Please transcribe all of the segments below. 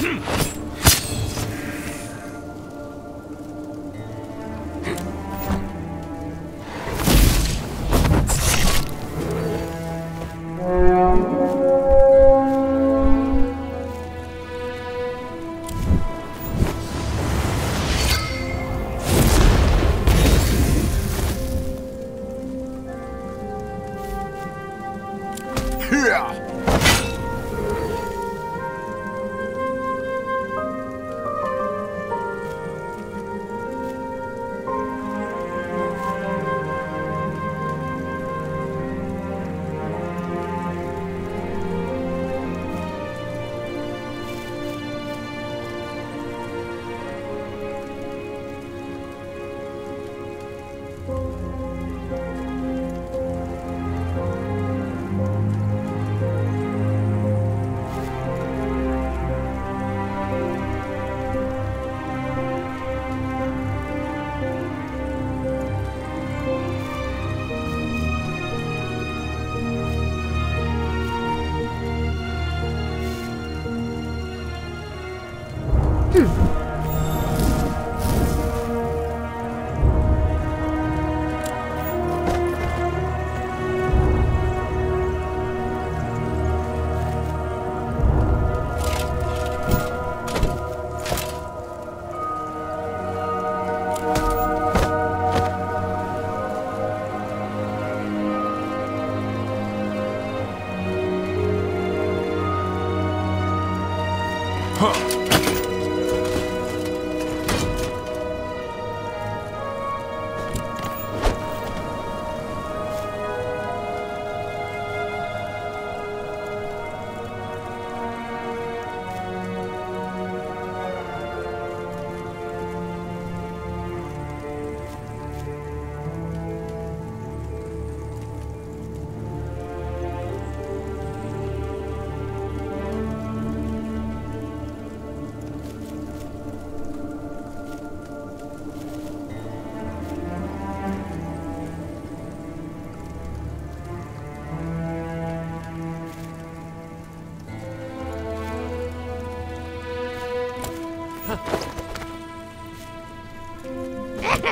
哼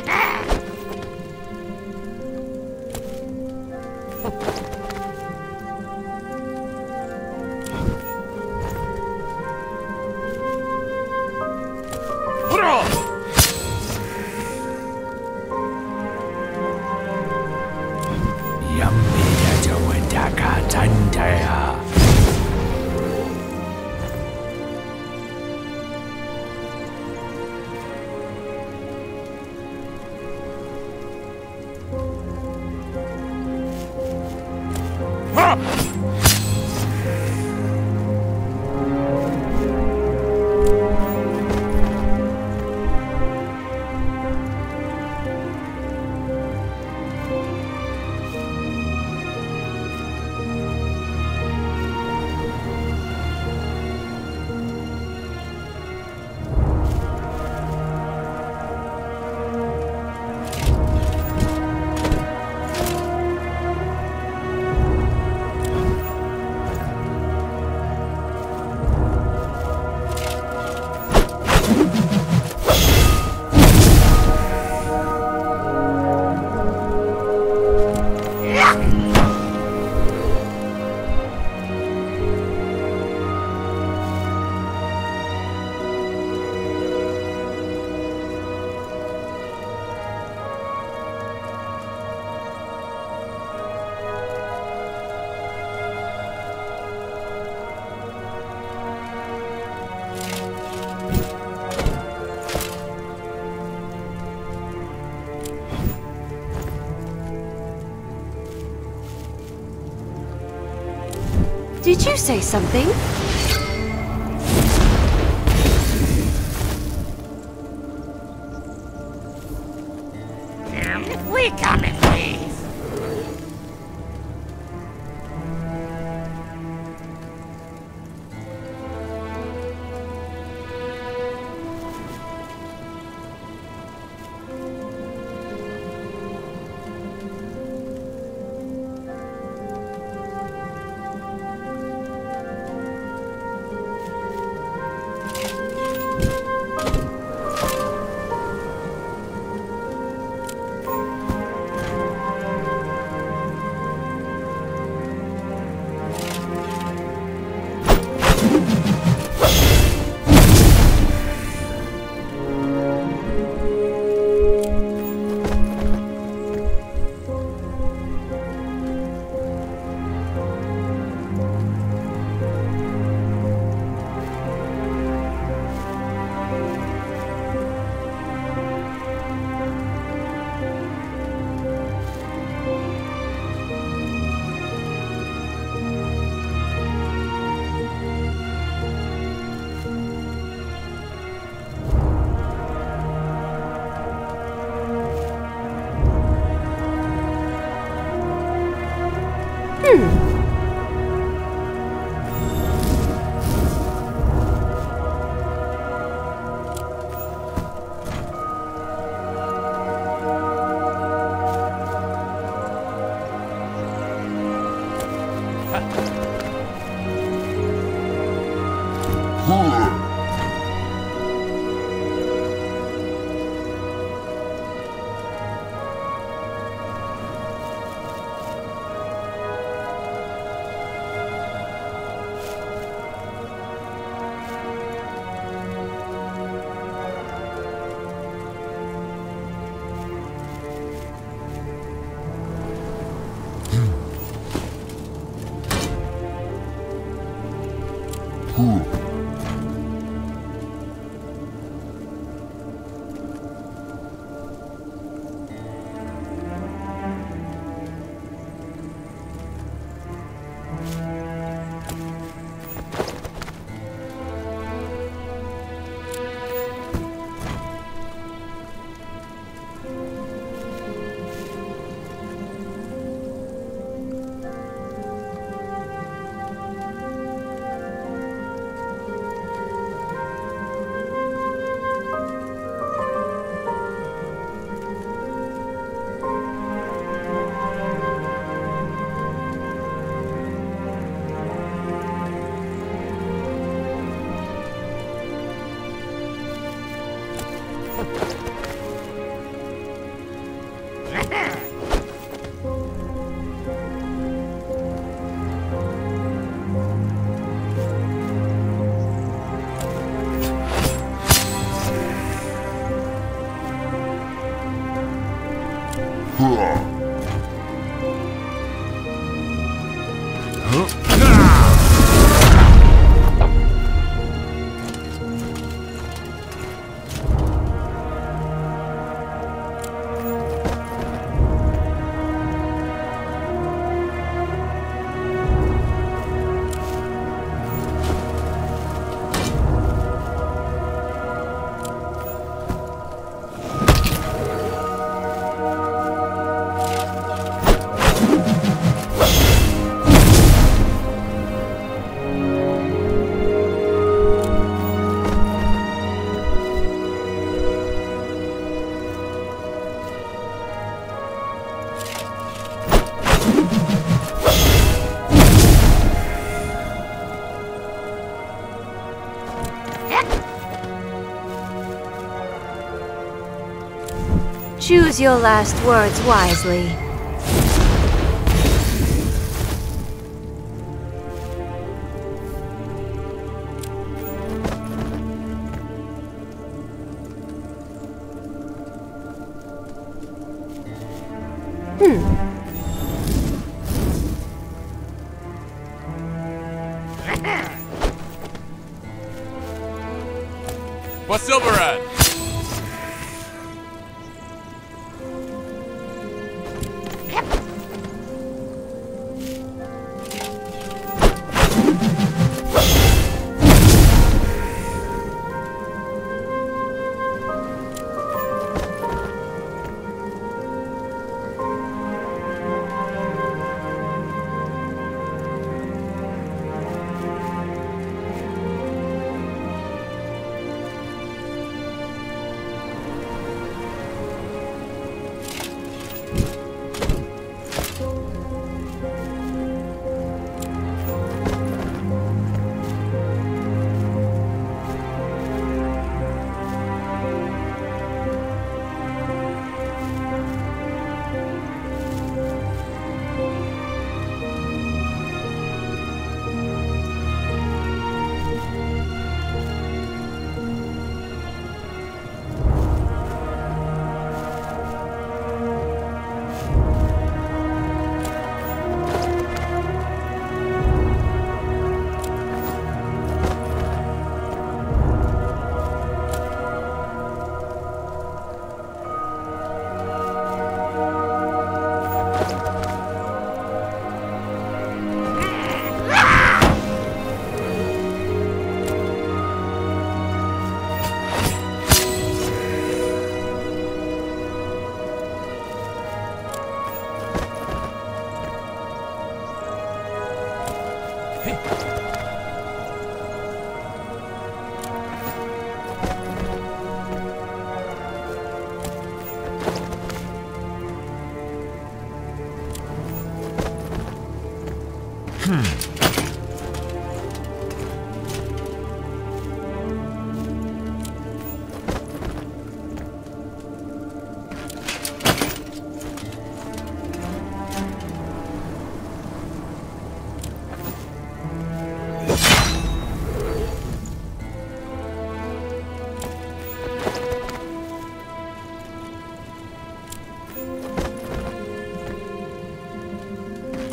Tandaya. Did you say something? Europe. 우. Your last words wisely. Hmm. For Silverad! Hey.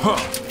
Huh.